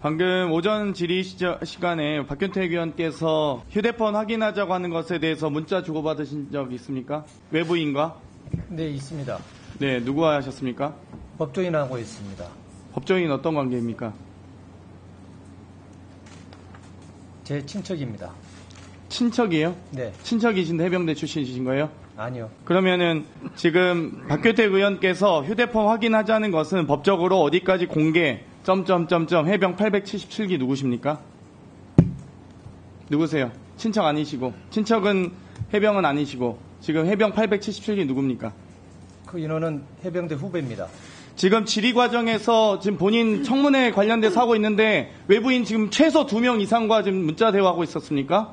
방금 오전 질의 시간에 박균택 의원께서 휴대폰 확인하자고 하는 것에 대해서 문자 주고받으신 적 있습니까? 외부인과? 네, 있습니다. 네, 누구와 하셨습니까? 법조인하고 있습니다. 법조인 어떤 관계입니까? 제 친척입니다. 친척이에요? 네, 친척이신데 해병대 출신이신 거예요? 아니요. 그러면은 지금 박규택 의원께서 휴대폰 확인하자는 것은 법적으로 어디까지 공개 점점점점 해병 877기 누구십니까? 누구세요? 친척 아니시고 친척은 해병은 아니시고 지금 해병 877기 누굽니까? 그 인원은 해병대 후배입니다. 지금 질의 과정에서 지금 본인 청문회 관련돼서 하고 있는데 외부인 지금 최소 두명 이상과 지금 문자 대화하고 있었습니까?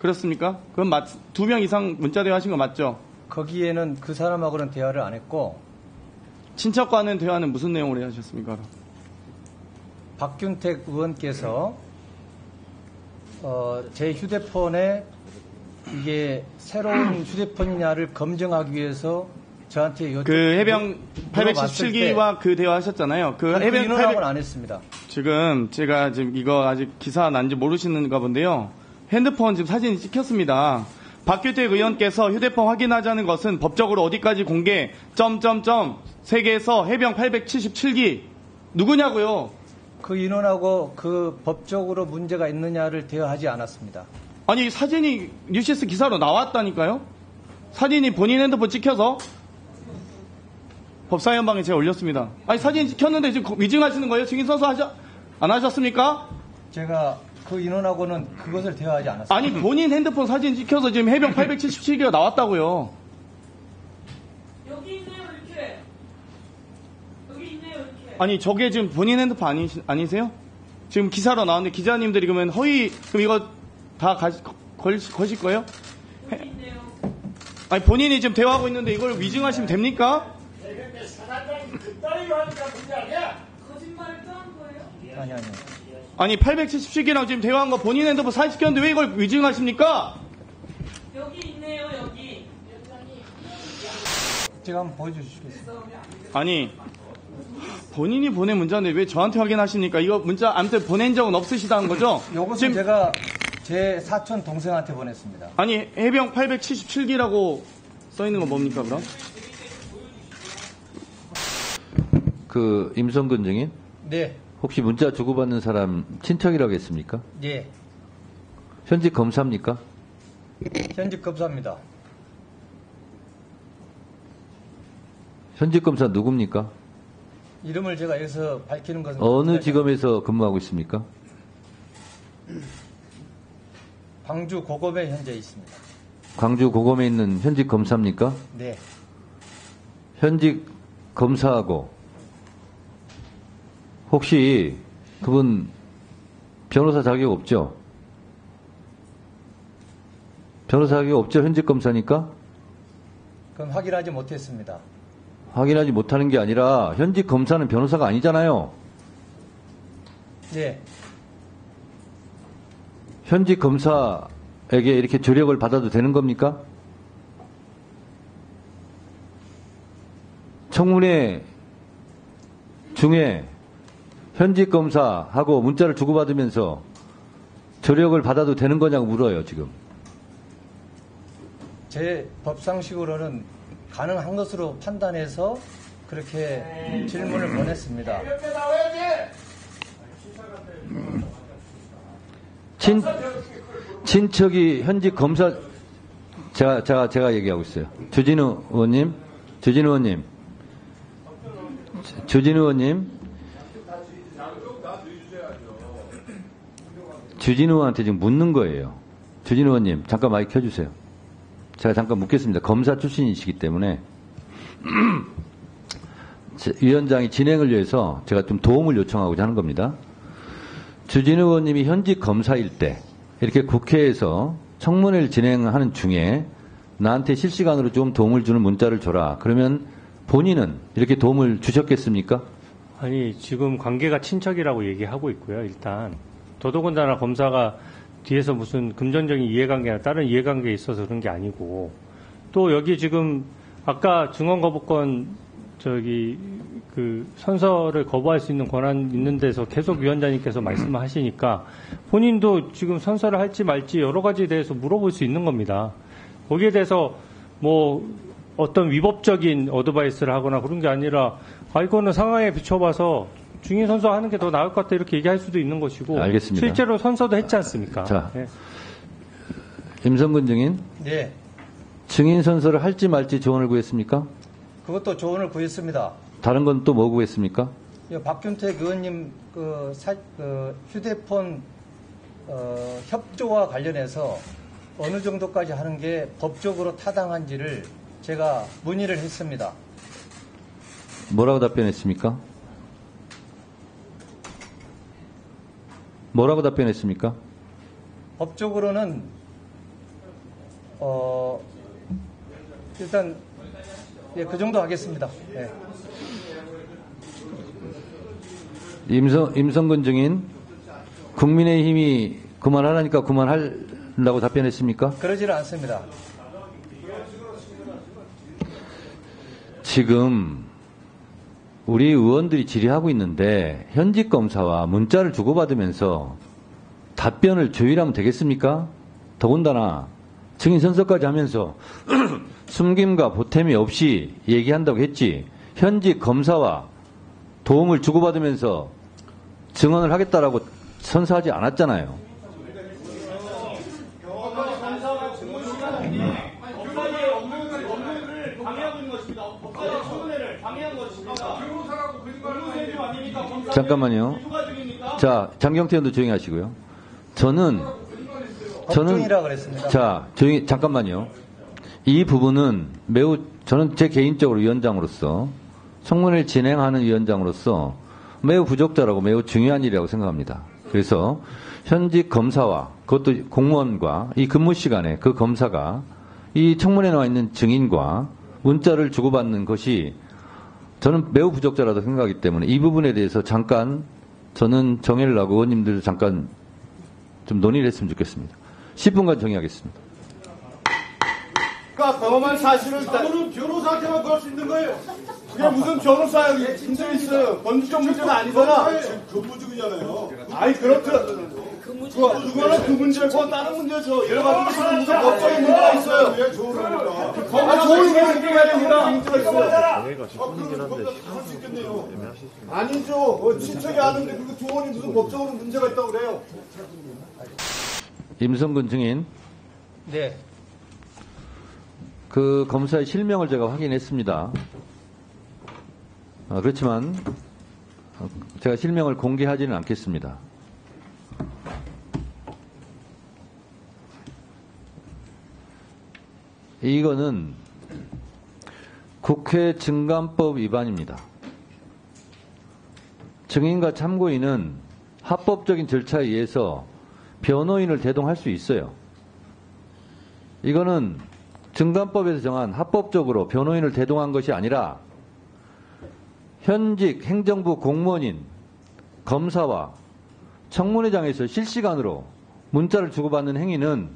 그렇습니까? 그럼 두명 이상 문자 대화하신 거 맞죠? 거기에는 그 사람하고는 대화를 안 했고 친척과는 대화는 무슨 내용으로 하셨습니까? 박균택 의원께서 어, 제 휴대폰에 이게 새로운 휴대폰이냐를 검증하기 위해서 저한테 여, 그 해병 물어봤을 877기와 그 대화하셨잖아요. 그그 해병 인원하고는 800 안 했습니다. 지금 제가 지금 이거 아직 기사 난지 모르시는가 본데요. 핸드폰 지금 사진이 찍혔습니다. 박규택 의원께서 휴대폰 확인하자는 것은 법적으로 어디까지 공개 점점점 세계에서 해병 877기 누구냐고요? 그 인원하고 그 법적으로 문제가 있느냐를 대화하지 않았습니다. 아니 사진이 뉴시스 기사로 나왔다니까요. 사진이 본인 핸드폰 찍혀서 법사위원방에 제가 올렸습니다. 아니 사진 찍혔는데 지금 위증하시는 거예요? 증인 선서 하자 안 하셨습니까? 제가 그 인원하고는 그것을 대화하지 않았습니다. 아니 본인 핸드폰 사진 찍혀서 지금 해병 877기가 나왔다고요. 여기 있네요 이렇게 여기 있네요 이렇게 아니 저게 지금 본인 핸드폰 아니, 아니세요? 지금 기사로 나왔는데 기자님들이 그러면 허위 그럼 이거 다 가, 걸, 거실 거예요? 아니 본인이 지금 대화하고 있는데 이걸 위증하시면 됩니까? 거짓말을 또한 거예요? 아니 아니. 아니 877기랑 지금 대화한 거 본인 핸드폰 사진 찍혔는데 왜 이걸 위증하십니까? 여기 있네요 여기 제가 한번 보여주시겠습니다. 아니 본인이 보낸 문자인데 왜 저한테 확인하십니까? 이거 문자 아무튼 보낸 적은 없으시다는 거죠? 이것은 지금 제가 제 사촌 동생한테 보냈습니다. 아니 해병 877기라고 써 있는 건 뭡니까 그럼? 그 임성근 증인 네, 혹시 문자 주고받는 사람 친척이라고 했습니까? 예, 현직 검사입니까? 현직 검사입니다. 현직 검사 누굽니까? 이름을 제가 여기서 밝히는 것은 어느. 지검에서 근무하고 있습니까? 광주 고검에 현재 있습니다. 광주 고검에 있는 현직 검사입니까? 네, 현직 검사하고 혹시 그분 변호사 자격 없죠? 변호사 자격 없죠? 현직 검사니까? 그건 확인하지 못했습니다. 확인하지 못하는 게 아니라 현직 검사는 변호사가 아니잖아요. 네, 현직 검사에게 이렇게 조력을 받아도 되는 겁니까? 청문회 중에 현직 검사하고 문자를 주고받으면서 조력을 받아도 되는 거냐고 물어요, 지금. 제 법상식으로는 가능한 것으로 판단해서 그렇게 질문을 보냈습니다. 친, 친척이 현직 검사, 제가, 제가, 제가 얘기하고 있어요. 주진우 의원님, 주진우 의원님, 주진우 의원님, 주진우 의원한테 지금 묻는 거예요. 주진우 의원님, 잠깐 마이크 켜주세요. 제가 잠깐 묻겠습니다. 검사 출신이시기 때문에. 제- 위원장이 진행을 위해서 제가 좀 도움을 요청하고자 하는 겁니다. 주진우 의원님이 현직 검사일 때 이렇게 국회에서 청문회를 진행하는 중에 나한테 실시간으로 좀 도움을 주는 문자를 줘라. 그러면 본인은 이렇게 도움을 주셨겠습니까? 아니 지금 관계가 친척이라고 얘기하고 있고요. 일단 더더군다나 검사가 뒤에서 무슨 금전적인 이해관계나 다른 이해관계에 있어서 그런 게 아니고 또 여기 지금 아까 증언 거부권 저기 그 선서를 거부할 수 있는 권한 있는 데서 계속 위원장님께서 말씀하시니까 본인도 지금 선서를 할지 말지 여러 가지에 대해서 물어볼 수 있는 겁니다. 거기에 대해서 뭐 어떤 위법적인 어드바이스를 하거나 그런 게 아니라 아 이거는 상황에 비춰봐서 중인 선서 하는 게 더 나을 것 같다 이렇게 얘기할 수도 있는 것이고 알겠습니다. 실제로 선서도 했지 않습니까? 자. 예. 임성근 증인, 네. 증인 선서를 할지 말지 조언을 구했습니까? 그것도 조언을 구했습니다. 다른 건 또 뭐 구했습니까? 이 박균택 의원님 그, 사- 그 휴대폰 어, 협조와 관련해서 어느 정도까지 하는 게 법적으로 타당한지를 제가 문의를 했습니다. 뭐라고 답변했습니까? 뭐라고 답변했습니까? 법적으로는 어, 일단 예, 그 정도 하겠습니다. 예. 임성, 임성근 증인, 국민의힘이 그만하라니까 그만하려고 답변했습니까? 그러지는 않습니다. 지금 우리 의원들이 질의하고 있는데 현직 검사와 문자를 주고받으면서 답변을 조율하면 되겠습니까? 더군다나 증인 선서까지 하면서 숨김과 보탬이 없이 얘기한다고 했지 현직 검사와 도움을 주고받으면서 증언을 하겠다라고 선서하지 않았잖아요. 변호사의 업무를, 업무를 방해하고 있는 것입니다. 법사의 청문회를 방해한 것입니다. 변호사라고 거짓말을 아닙니까? 검사 잠깐만요. 자, 장경태 의원도 조용히 하시고요. 저는 저는. 자, 조용히 잠깐만요. 이 부분은 매우 저는 제 개인적으로 위원장으로서 청문회를 진행하는 위원장으로서 매우 부적절하고 매우 중요한 일이라고 생각합니다. 그래서 현직 검사와 그것도 공무원과 이 근무 시간에 그 검사가 이 청문회에 나와 있는 증인과 문자를 주고받는 것이 저는 매우 부적절하다고 생각하기 때문에 이 부분에 대해서 잠깐 저는 정해를 하고 의원님들 잠깐 좀 논의를 했으면 좋겠습니다. 10분간 정의하겠습니다. 그러니까 경험한 사실을 저는 변호사한테만 그럴 수 있는 거예요. 그게 무슨 변호사 문제 있어요. 법률적 문제가 아니잖아. 근무 중이잖아요. 아니 그렇더라. 그거 그거는 그 문제고 다른 문제죠. 여러 가지 무슨 법적인 문제가 있어요. 아 좋은 게 문제가 됩니다. 문제가 있어요. 할수 있겠네요. 아니죠. 어, 친척이 아는데 그 조언이 무슨 법적으로 문제가 있다고 그래요. 임성근 증인, 네. 그 검사의 실명을 제가 확인했습니다. 어, 그렇지만 어, 제가 실명을 공개하지는 않겠습니다. 이거는 국회 증감법 위반입니다. 증인과 참고인은 합법적인 절차에 의해서 변호인을 대동할 수 있어요. 이거는 증감법에서 정한 합법적으로 변호인을 대동한 것이 아니라 현직 행정부 공무원인 검사와 청문회장에서 실시간으로 문자를 주고받는 행위는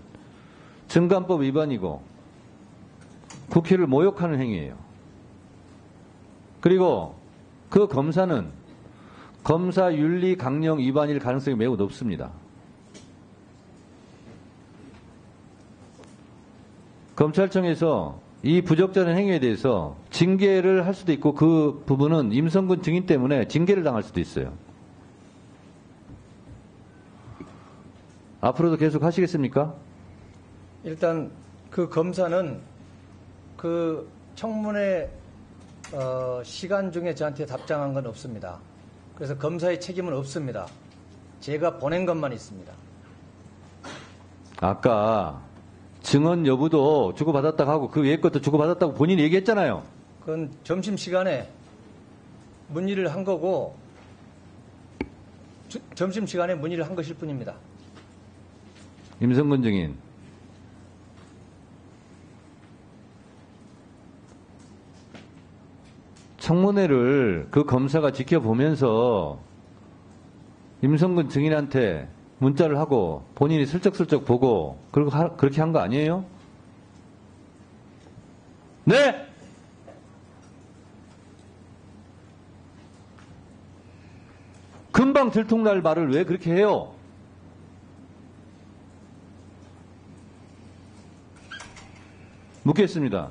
증감법 위반이고 국회를 모욕하는 행위예요. 그리고 그 검사는 검사 윤리 강령 위반일 가능성이 매우 높습니다. 검찰청에서 이 부적절한 행위에 대해서 징계를 할 수도 있고 그 부분은 임성근 증인 때문에 징계를 당할 수도 있어요. 앞으로도 계속 하시겠습니까? 일단 그 검사는 그 청문회 어, 시간 중에 저한테 답장한 건 없습니다. 그래서 검사의 책임은 없습니다. 제가 보낸 것만 있습니다. 아까 증언 여부도 주고받았다고 하고 그 외의 것도 주고받았다고 본인이 얘기했잖아요. 그건 점심 시간에 문의를 한 거고 점심 시간에 문의를 한 것일 뿐입니다. 임성근 증인. 청문회를 그 검사가 지켜보면서 임성근 증인한테 문자를 하고 본인이 슬쩍슬쩍 보고 그리고 하, 그렇게 한 거 아니에요? 네! 금방 들통날 말을 왜 그렇게 해요? 묻겠습니다.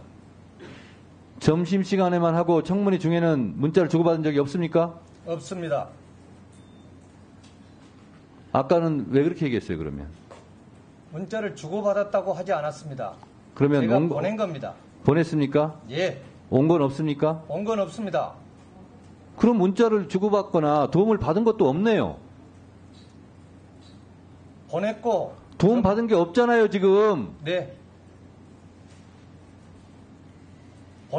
점심 시간에만 하고 청문회 중에는 문자를 주고받은 적이 없습니까? 없습니다. 아까는 왜 그렇게 얘기했어요, 그러면? 문자를 주고받았다고 하지 않았습니다. 그러면 제가 온 거- 보낸 겁니다. 보냈습니까? 예, 온 건 없습니까? 온 건 없습니다. 그럼 문자를 주고받거나 도움을 받은 것도 없네요. 보냈고 도움 받은 게 없잖아요, 지금. 네.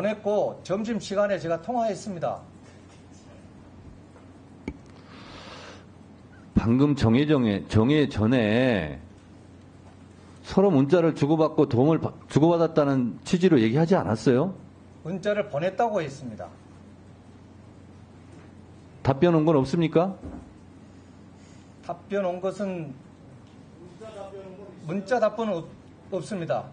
보냈고 점심 시간에 제가 통화했습니다. 방금 정해정해, 정해 전에 서로 문자를 주고받고 도움을 받- 주고받았다는 취지로 얘기하지 않았어요? 문자를 보냈다고 했습니다. 답변 온 건 없습니까? 답변 온 것은 문자 답변은 없, 없습니다.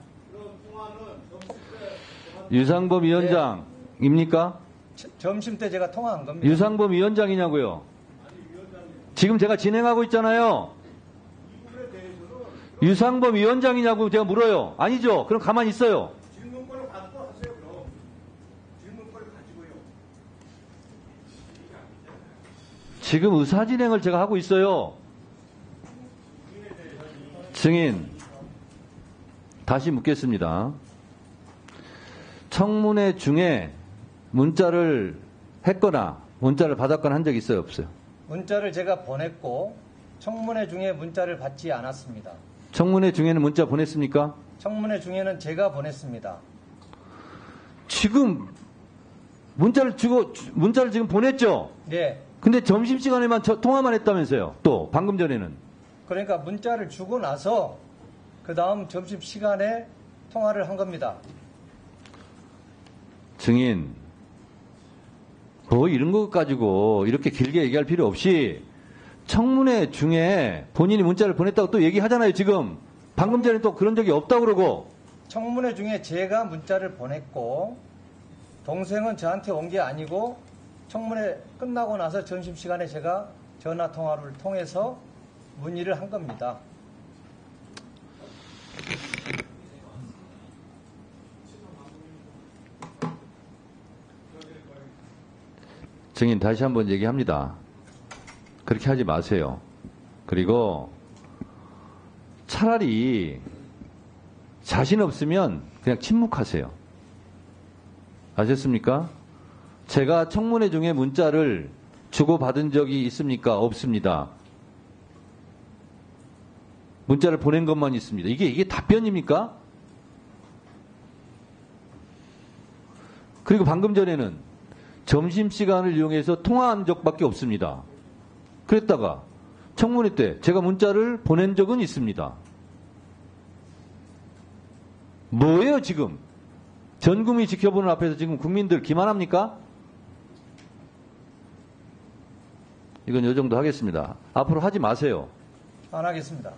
유상범 위원장입니까? 저- 점심 때 제가 통화한 겁니다. 유상범 위원장이냐고요? 지금 제가 진행하고 있잖아요. 유상범 위원장이냐고 제가 물어요. 아니죠? 그럼 가만히 있어요. 질문권을 갖고 하세요, 그럼. 질문권을 가지고요. 지금 의사 진행을 제가 하고 있어요. 증인, 다시 묻겠습니다. 청문회 중에 문자를 했거나 문자를 받았거나 한 적 있어요, 없어요? 문자를 제가 보냈고 청문회 중에 문자를 받지 않았습니다. 청문회 중에는 문자 보냈습니까? 청문회 중에는 제가 보냈습니다. 지금 문자를 주고 문자를 지금 보냈죠. 네. 근데 점심 시간에만 저- 통화만 했다면서요. 또 방금 전에는 그러니까 문자를 주고 나서 그 다음 점심 시간에 통화를 한 겁니다. 증인 뭐 이런 것 가지고 이렇게 길게 얘기할 필요 없이 청문회 중에 본인이 문자를 보냈다고 또 얘기하잖아요. 지금 방금 전에 또 그런 적이 없다고 그러고 청문회 중에 제가 문자를 보냈고 동생은 저한테 온 게 아니고 청문회 끝나고 나서 점심시간에 제가 전화 통화를 통해서 문의를 한 겁니다. 증인 다시 한번 얘기합니다. 그렇게 하지 마세요. 그리고 차라리 자신 없으면 그냥 침묵하세요. 아셨습니까? 제가 청문회 중에 문자를 주고받은 적이 있습니까? 없습니다. 문자를 보낸 것만 있습니다. 이게, 이게 답변입니까? 그리고 방금 전에는 점심시간을 이용해서 통화한 적밖에 없습니다. 그랬다가 청문회 때 제가 문자를 보낸 적은 있습니다. 뭐예요, 지금? 전 국민이 지켜보는 앞에서 지금 국민들 기만합니까? 이건 요 정도 하겠습니다. 앞으로 하지 마세요. 안 하겠습니다.